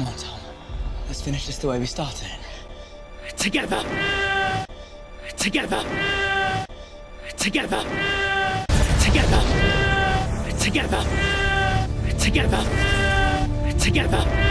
Come on, Tom. Let's finish this the way we started. Together! Together! Together! Together! Together! Together! Together!